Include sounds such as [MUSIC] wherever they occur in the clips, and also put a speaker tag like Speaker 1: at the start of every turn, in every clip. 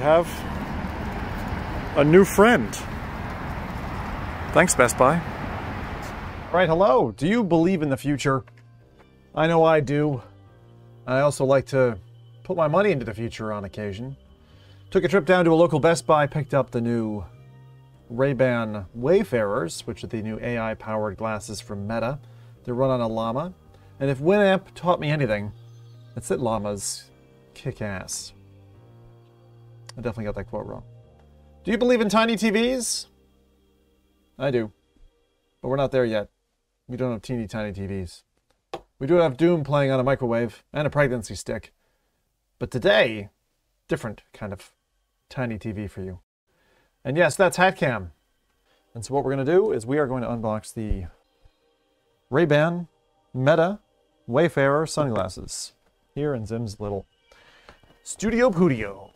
Speaker 1: have a new friend. Thanks, Best Buy. All right, hello. Do you believe in the future? I know I do. I also like to put my money into the future on occasion. Took a trip down to a local Best Buy, picked up the new Ray-Ban Wayfarers, which are the new AI-powered glasses from Meta. They run on a llama. And if Winamp taught me anything, it's that llamas kick ass. I definitely got that quote wrong. Do you believe in tiny TVs? I do. But we're not there yet. We don't have teeny tiny TVs. We do have Doom playing on a microwave and a pregnancy stick. But today, different kind of tiny TV for you. And yes, that's HatCam. And so what we're going to do is we are going to unbox the Ray-Ban Meta Wayfarer sunglasses here in Zim's little Studio Pudio.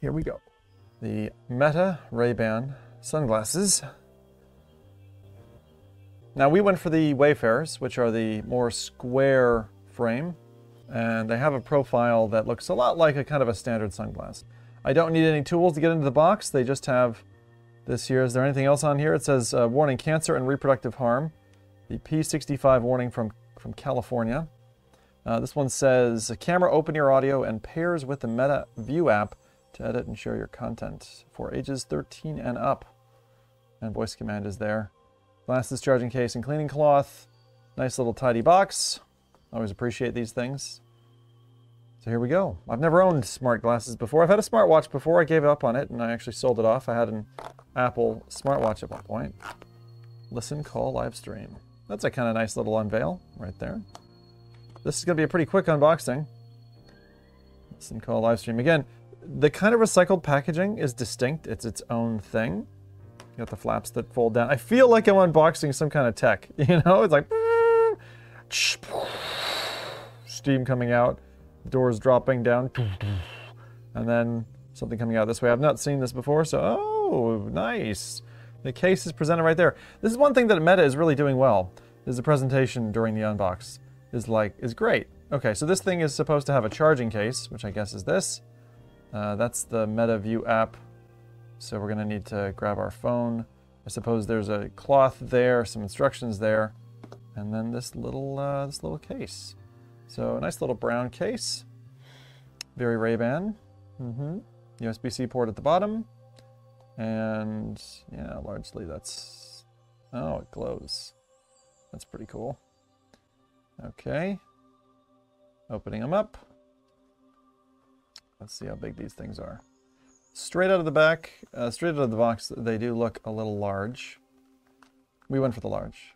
Speaker 1: Here we go. The Meta Ray-Ban sunglasses. Now we went for the Wayfarers, which are the more square frame, and they have a profile that looks a lot like a kind of a standard sunglass. I don't need any tools to get into the box. They just have this here. Is there anything else on here? It says uh, warning cancer and reproductive harm. The P65 warning from, from California. Uh, this one says, camera open-ear audio and pairs with the Meta View app to edit and share your content for ages 13 and up. And voice command is there. Glasses, charging case, and cleaning cloth. Nice little tidy box. Always appreciate these things. So here we go. I've never owned smart glasses before. I've had a smartwatch before. I gave up on it and I actually sold it off. I had an Apple smartwatch at one point. Listen, call, live stream. That's a kind of nice little unveil right there. This is going to be a pretty quick unboxing. Listen, call, live stream. Again, the kind of recycled packaging is distinct. It's its own thing. You got the flaps that fold down. I feel like I'm unboxing some kind of tech. [LAUGHS] You know, it's like steam coming out, doors dropping down, and then something coming out this way. I've not seen this before, so oh, nice. The case is presented right there. This is one thing that Meta is really doing well. Is the presentation during the unbox is like is great. Okay, so this thing is supposed to have a charging case, which I guess is this. Uh, that's the MetaView app. So we're going to need to grab our phone. I suppose there's a cloth there, some instructions there, and then this little uh, this little case. So a nice little brown case, very Ray-Ban. Mm-hmm. USB-C port at the bottom, and yeah, largely that's. Oh, it glows. That's pretty cool. Okay. Opening them up. Let's see how big these things are. Straight out of the back, uh, straight out of the box, they do look a little large. We went for the large.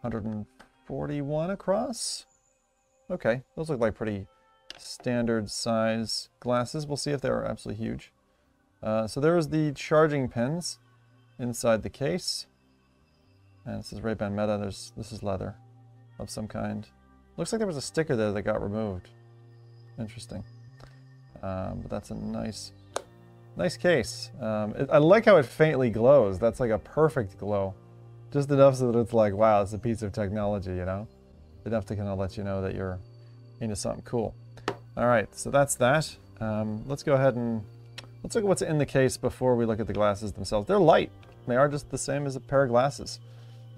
Speaker 1: 141 across? Okay, those look like pretty standard size glasses. We'll see if they're absolutely huge. Uh, so there's the charging pins inside the case. And this is Ray-Ban Meta. There's, this is leather of some kind. Looks like there was a sticker there that got removed. Interesting. Um, but that's a nice, nice case. Um, it, I like how it faintly glows. That's like a perfect glow. Just enough so that it's like, wow, it's a piece of technology, you know? Enough to kind of let you know that you're into something cool. All right, so that's that. Um, let's go ahead and let's look at what's in the case before we look at the glasses themselves. They're light. They are just the same as a pair of glasses,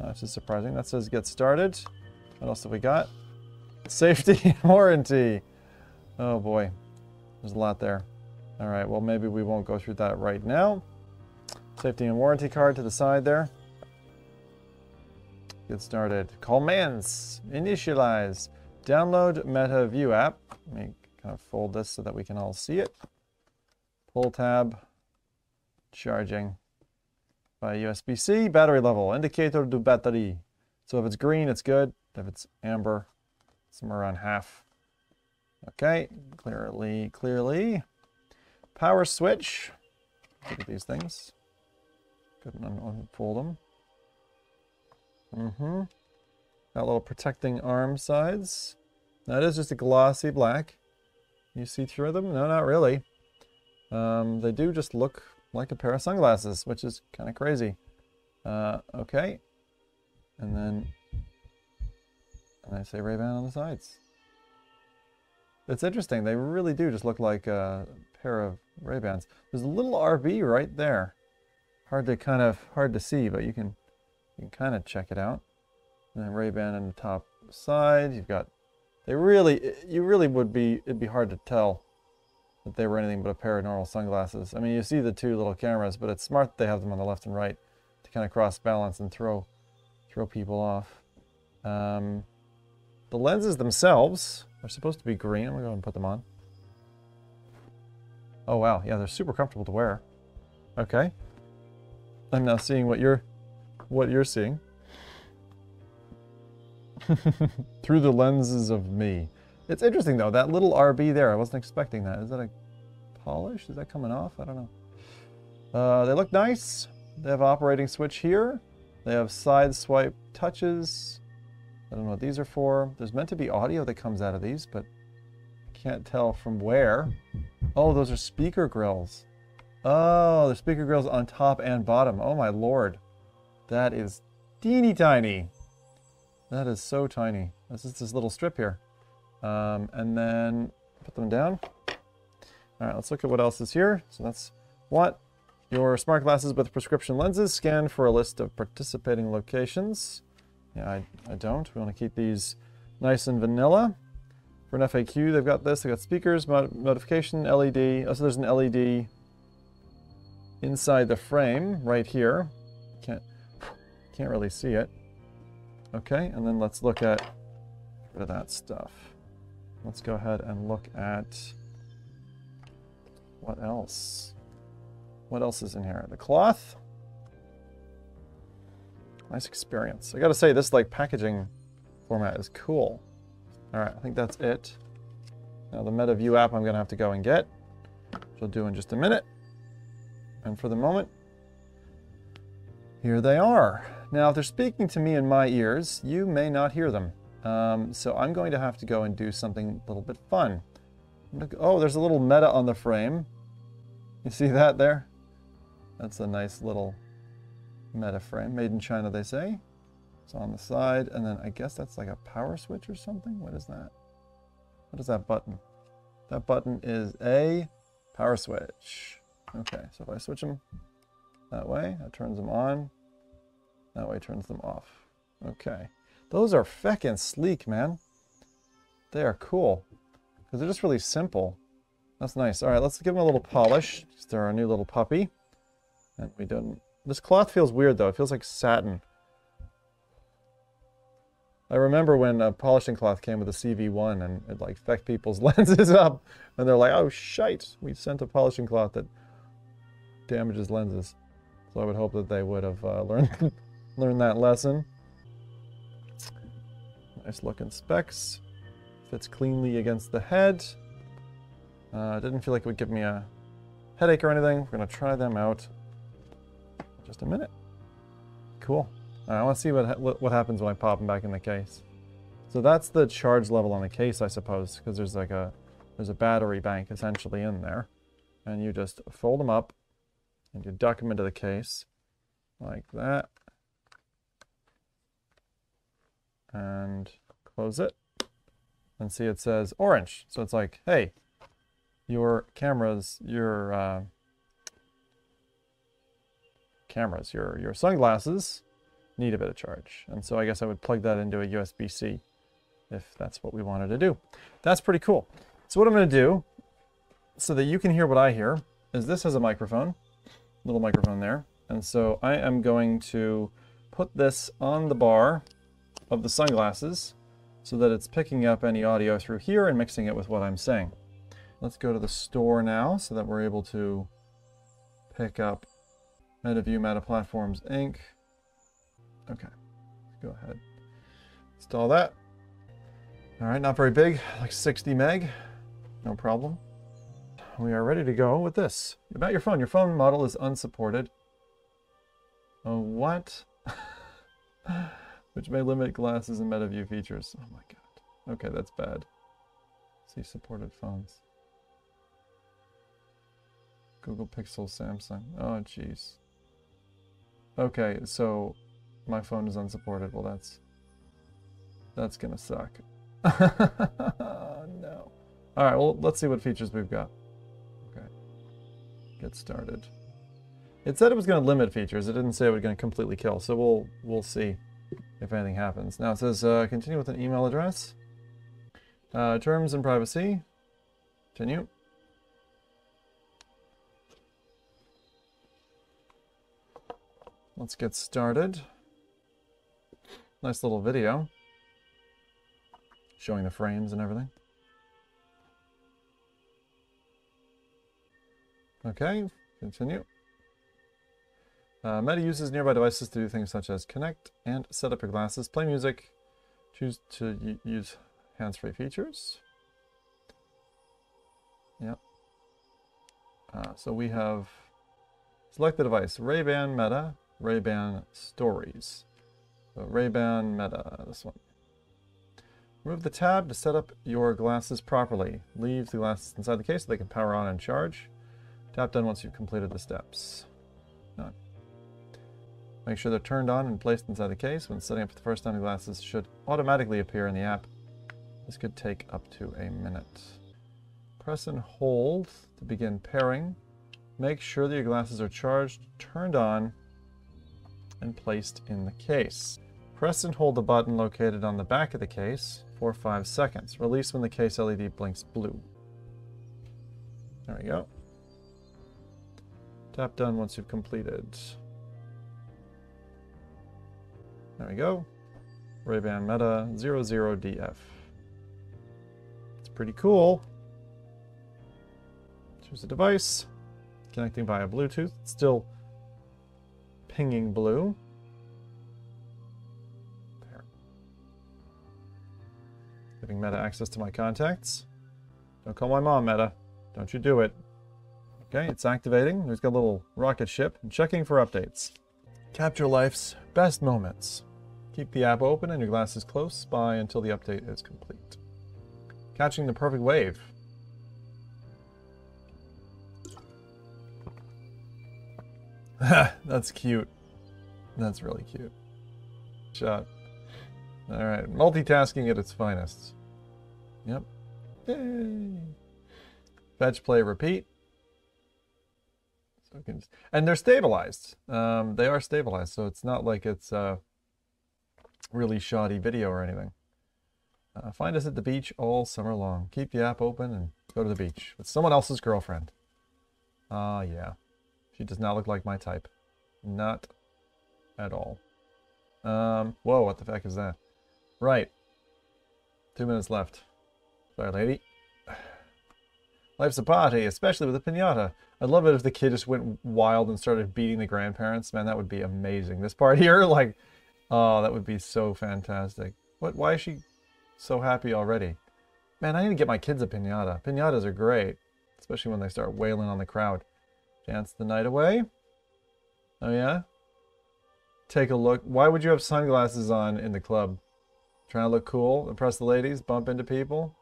Speaker 1: uh, which is surprising. That says get started. What else have we got? Safety [LAUGHS] warranty. Oh boy. There's a lot there. All right, well, maybe we won't go through that right now. Safety and warranty card to the side there. Get started. Commands. Initialize. Download Meta View app. Let me kind of fold this so that we can all see it. Pull tab. Charging by USB-C. Battery level. Indicator to battery. So if it's green, it's good. If it's amber, somewhere around half. Okay, clearly, clearly. Power switch. Look at these things. Couldn't unfold them. Mm-hmm. Got little protecting arm sides. That is just a glossy black. You see through them? No, not really. Um, they do just look like a pair of sunglasses, which is kind of crazy. Uh, okay. And then, and I say Ray-Ban on the sides. It's interesting. They really do just look like a pair of Ray-Bans. There's a little RB right there. Hard to kind of hard to see, but you can you can kind of check it out. And then Ray-Ban on the top side. You've got they really you really would be it'd be hard to tell that they were anything but a pair of normal sunglasses. I mean, you see the two little cameras, but it's smart that they have them on the left and right to kind of cross balance and throw throw people off. Um, the lenses themselves are supposed to be green. I'm gonna go and put them on. Oh wow, yeah, they're super comfortable to wear. Okay. I'm now seeing what you're what you're seeing. [LAUGHS] Through the lenses of me. It's interesting though, that little RB there, I wasn't expecting that. Is that a polish? Is that coming off? I don't know. Uh, they look nice. They have operating switch here. They have side swipe touches. I don't know what these are for. There's meant to be audio that comes out of these, but I can't tell from where. Oh, those are speaker grills. Oh, the speaker grills on top and bottom. Oh my lord. That is teeny tiny. That is so tiny. This is this little strip here. Um, and then put them down. All right, let's look at what else is here. So that's what your smart glasses with prescription lenses. Scan for a list of participating locations. Yeah, I, I don't. We want to keep these nice and vanilla. For an FAQ, they've got this. They've got speakers, notification, LED. Oh, so there's an LED inside the frame right here. Can't, can't really see it. Okay, and then let's look at of that stuff. Let's go ahead and look at what else? What else is in here? The cloth. Nice experience. I gotta say, this like packaging format is cool. All right, I think that's it. Now the MetaView app I'm gonna have to go and get, which I'll do in just a minute. And for the moment, here they are. Now, if they're speaking to me in my ears, you may not hear them. Um, so I'm going to have to go and do something a little bit fun. Oh, there's a little meta on the frame. You see that there? That's a nice little meta frame. Made in China, they say. It's on the side, and then I guess that's like a power switch or something. What is that? What is that button? That button is a power switch. Okay, so if I switch them that way, that turns them on. That way turns them off. Okay. Those are feckin' sleek, man. They are cool. Because they're just really simple. That's nice. All right, let's give them a little polish. They're our new little puppy. And we didn't... This cloth feels weird, though. It feels like satin. I remember when a polishing cloth came with a CV1 and it like fecked people's [LAUGHS] lenses up. And they're like, oh, shite. We sent a polishing cloth that damages lenses. So I would hope that they would have uh, [LAUGHS] learned, learned that lesson. Nice looking specs. Fits cleanly against the head. Uh, didn't feel like it would give me a headache or anything. We're going to try them out just a minute. Cool. Right, I want to see what, what, what happens when I pop them back in the case. So that's the charge level on the case, I suppose, because there's like a there's a battery bank essentially in there. And you just fold them up and you duck them into the case like that. And close it. And see it says orange. So it's like, hey, your cameras, your uh, cameras, your, your sunglasses need a bit of charge. And so I guess I would plug that into a USB-C if that's what we wanted to do. That's pretty cool. So what I'm going to do, so that you can hear what I hear, is this has a microphone, little microphone there. And so I am going to put this on the bar of the sunglasses so that it's picking up any audio through here and mixing it with what I'm saying. Let's go to the store now so that we're able to pick up MetaView Meta Platforms Inc. Okay, go ahead. Install that. All right, not very big, like 60 meg, no problem. We are ready to go with this. About your phone, your phone model is unsupported. Oh, what? [LAUGHS] Which may limit glasses and MetaView features. Oh my god. Okay, that's bad. See supported phones. Google Pixel, Samsung. Oh, jeez. Okay, so my phone is unsupported. Well, that's that's gonna suck. [LAUGHS] no. All right. Well, let's see what features we've got. Okay. get started. It said it was going to limit features. It didn't say it was going to completely kill. So we'll we'll see if anything happens. Now it says uh, continue with an email address. Uh, terms and privacy. Continue. Let's get started. Nice little video showing the frames and everything. Okay, continue. Uh, Meta uses nearby devices to do things such as connect and set up your glasses, play music, choose to use hands-free features. Yep. Uh, so we have select the device, Ray-Ban Meta, Ray-Ban Stories. So Ray-Ban Meta, this one. Remove the tab to set up your glasses properly. Leave the glasses inside the case so they can power on and charge. Tap done once you've completed the steps. Make sure they're turned on and placed inside the case. When setting up for the first time, the glasses should automatically appear in the app. This could take up to a minute. Press and hold to begin pairing. Make sure that your glasses are charged, turned on, and placed in the case. Press and hold the button located on the back of the case for 5 seconds. Release when the case LED blinks blue. There we go. Tap done once you've completed. There we go. Ray-Ban Meta 00DF. It's pretty cool. Choose a device. Connecting via Bluetooth. Still pinging blue. There. Giving Meta access to my contacts. Don't call my mom, Meta. Don't you do it. Okay, it's activating. There's got a little rocket ship. I'm checking for updates. Capture life's best moments. Keep the app open and your glasses close by until the update is complete. Catching the perfect wave. [LAUGHS] That's cute. That's really cute. Shot. Alright, multitasking at its finest. Yep. Yay. Fetch, play, repeat. So can, and they're stabilized. Um, they are stabilized, so it's not like it's a really shoddy video or anything. Uh, find us at the beach all summer long. Keep the app open and go to the beach with someone else's girlfriend. Ah, uh, yeah. She does not look like my type. Not at all. Um, whoa, what the fuck is that? Right. Two minutes left. Sorry, lady. [SIGHS] Life's a party, especially with a pinata. I'd love it if the kid just went wild and started beating the grandparents. Man, that would be amazing. This part [LAUGHS] here, like, oh, that would be so fantastic. What? Why is she so happy already? Man, I need to get my kids a pinata. Pinatas are great, especially when they start wailing on the crowd. Dance the night away. Oh yeah? Take a look. Why would you have sunglasses on in the club? Trying to look cool, impress the ladies, bump into people?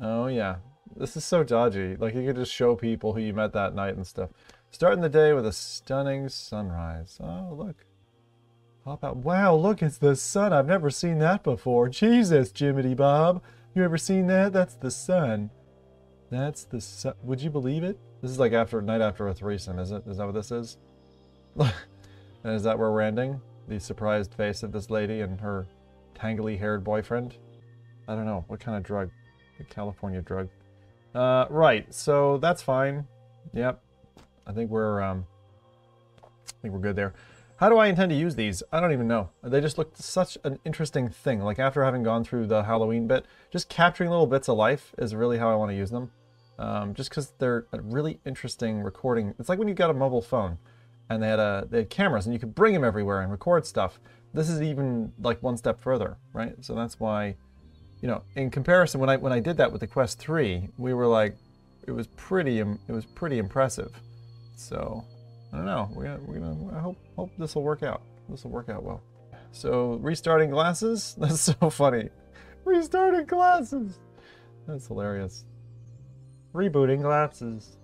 Speaker 1: Oh yeah. This is so dodgy. Like you could just show people who you met that night and stuff. Starting the day with a stunning sunrise. Oh, look. Pop out. Wow, look, it's the sun. I've never seen that before. Jesus, Jiminy Bob. You ever seen that? That's the sun. That's the sun. Would you believe it? This is like after night after a threesome, is it? Is that what this is? [LAUGHS] and is that where we're ending? The surprised face of this lady and her tangly haired boyfriend? I don't know. What kind of drug? The California drug. Uh, right, so that's fine. Yep. I think we're um I think we're good there. How do I intend to use these? I don't even know. They just look such an interesting thing. Like after having gone through the Halloween bit, just capturing little bits of life is really how I want to use them. Um, just because they're a really interesting recording. It's like when you got a mobile phone and they had a they had cameras and you could bring them everywhere and record stuff. This is even like one step further, right? So that's why, you know, in comparison, when I when I did that with the Quest 3, we were like, it was pretty it was pretty impressive. So I don't know. We're gonna, we're gonna I hope hope this will work out. This will work out well. So restarting glasses. [LAUGHS] That's so funny. Restarting glasses. That's hilarious. Rebooting glasses.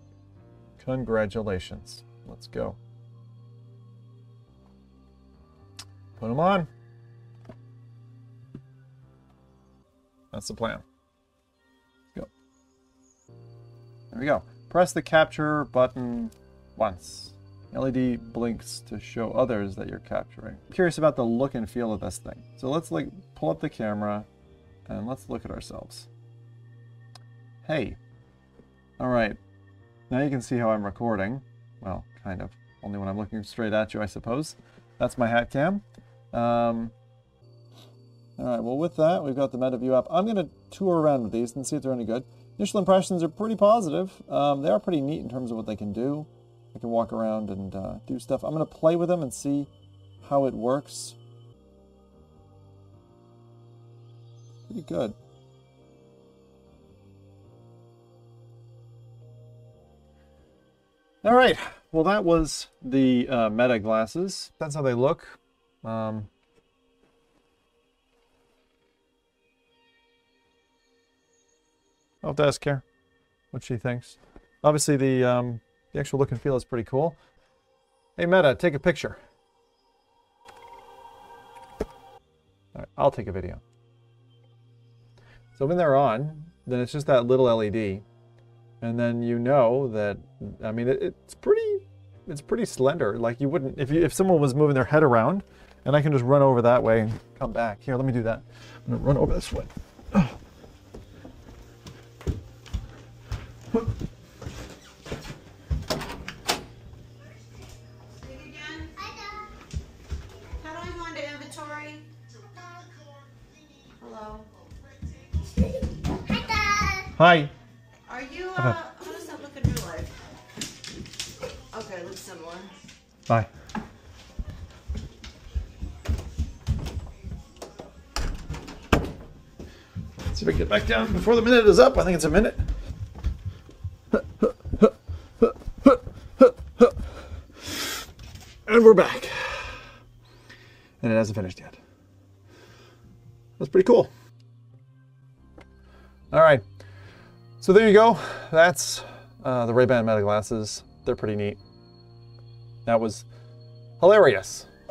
Speaker 1: Congratulations. Let's go. Put them on. That's the plan. Go. There we go. Press the capture button once. LED blinks to show others that you're capturing. I'm curious about the look and feel of this thing. So let's like pull up the camera and let's look at ourselves. Hey. All right. Now you can see how I'm recording. Well, kind of. Only when I'm looking straight at you, I suppose. That's my hat cam. Um, all right, well, with that, we've got the MetaView app. I'm going to tour around with these and see if they're any good. Initial impressions are pretty positive. Um, they are pretty neat in terms of what they can do. I can walk around and uh, do stuff. I'm going to play with them and see how it works. Pretty good. All right, well that was the uh, Meta glasses. That's how they look. Um, I'll have to ask her what she thinks. Obviously, the um, the actual look and feel is pretty cool. Hey, Meta, take a picture. All right, I'll take a video. So when they're on, then it's just that little LED, and then you know that. I mean, it, it's pretty, it's pretty slender. Like you wouldn't if you if someone was moving their head around, and I can just run over that way and come back. Here, let me do that. I'm gonna run over this way. Oh. Hi.
Speaker 2: Are you, uh, how does that look in real life? Okay, it looks similar.
Speaker 1: Bye. Let's see if I can get back down before the minute is up. I think it's a minute. And we're back. And it hasn't finished yet. That's pretty cool. All right. So there you go. That's uh, the Ray-Ban Meta glasses. They're pretty neat. That was hilarious. [LAUGHS]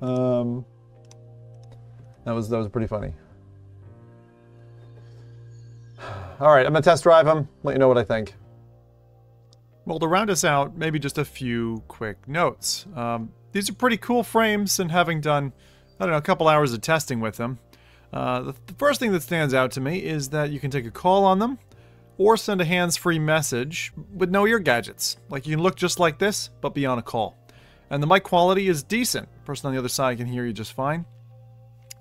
Speaker 1: um, that was that was pretty funny. [SIGHS] All right, I'm gonna test drive them. Let you know what I think. Well, to round us out, maybe just a few quick notes. Um, these are pretty cool frames, and having done, I don't know, a couple hours of testing with them, uh, the, the first thing that stands out to me is that you can take a call on them or send a hands-free message with no ear gadgets. Like you can look just like this, but be on a call. And the mic quality is decent. The person on the other side can hear you just fine.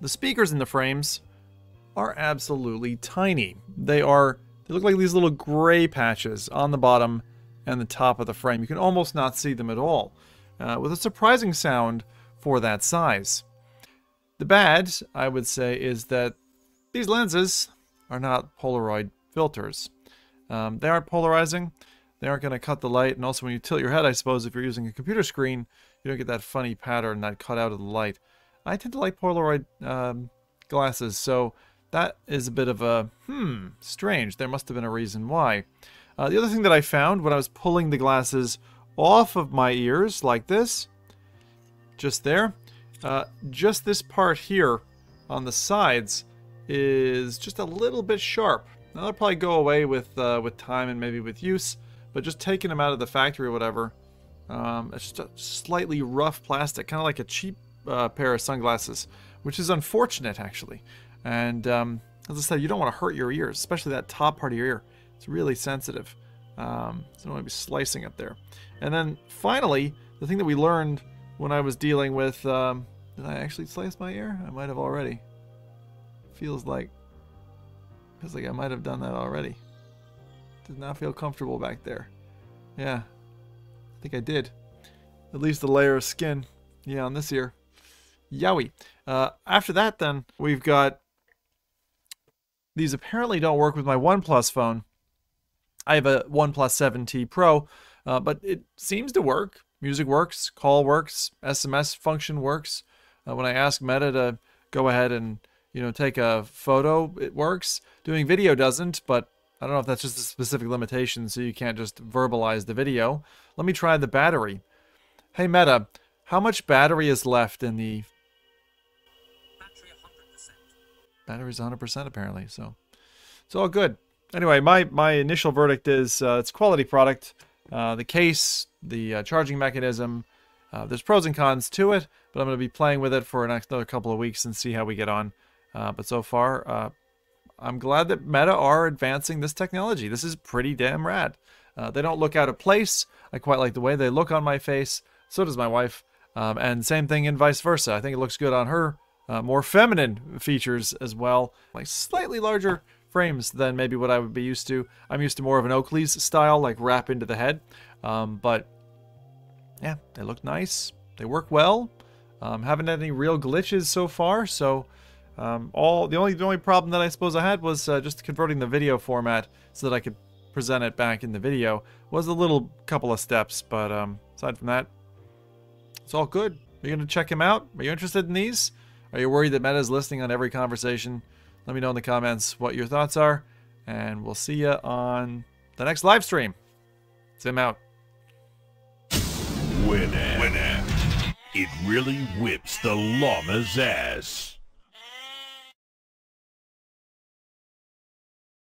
Speaker 1: The speakers in the frames are absolutely tiny. They are they look like these little gray patches on the bottom and the top of the frame. You can almost not see them at all, uh, with a surprising sound for that size. The bad, I would say, is that these lenses are not Polaroid filters. Um, they aren't polarizing. They aren't going to cut the light. And also when you tilt your head, I suppose, if you're using a computer screen, you don't get that funny pattern that cut out of the light. I tend to like Polaroid um, glasses, so that is a bit of a, hmm, strange. There must have been a reason why. Uh, the other thing that I found when I was pulling the glasses off of my ears, like this, just there, uh, just this part here on the sides is just a little bit sharp. Now they'll probably go away with uh, with time and maybe with use, but just taking them out of the factory or whatever, um, it's just a slightly rough plastic, kind of like a cheap uh, pair of sunglasses, which is unfortunate actually. And um, as I said, you don't want to hurt your ears, especially that top part of your ear. It's really sensitive, um, so don't want to be slicing it there. And then finally, the thing that we learned when I was dealing with, um, did I actually slice my ear? I might have already. Feels like, feels like I might have done that already. Does not feel comfortable back there. Yeah, I think I did. At least a layer of skin. Yeah, on this ear. Yowie. Uh, after that, then, we've got... These apparently don't work with my OnePlus phone. I have a OnePlus 7T Pro, uh, but it seems to work. Music works, call works, SMS function works. Uh, when I ask Meta to go ahead and you know take a photo, it works. Doing video doesn't, but I don't know if that's just a specific limitation, so you can't just verbalize the video. Let me try the battery. Hey Meta, how much battery is left in the...
Speaker 3: Battery 100%.
Speaker 1: Battery's 100% apparently, so it's all good. anyway, my my initial verdict is uh, it's a quality product. Uh, the case, the uh, charging mechanism, uh, there's pros and cons to it, but I'm going to be playing with it for another couple of weeks and see how we get on. Uh, but so far, uh, I'm glad that Meta are advancing this technology. This is pretty damn rad. They don't look out of place. I quite like the way they look on my face. So does my wife. Um, and same thing in vice versa. I think it looks good on her. More feminine features as well. Like slightly larger frames than maybe what I would be used to. I'm used to more of an Oakley's style, like wrap into the head. Um, but yeah, they look nice. They work well. Um, haven't had any real glitches so far, so um, all the only the only problem that I suppose I had was uh, just converting the video format so that I could present it back in the video. Was a little couple of steps, but um, aside from that, it's all good. Are you to check him out? Are you interested in these? Are you worried that Meta is listening on every conversation? Let me know in the comments what your thoughts are, and we'll see you on the next live stream. Zim out.
Speaker 3: Winamp. Winamp. It really whips the llama's ass.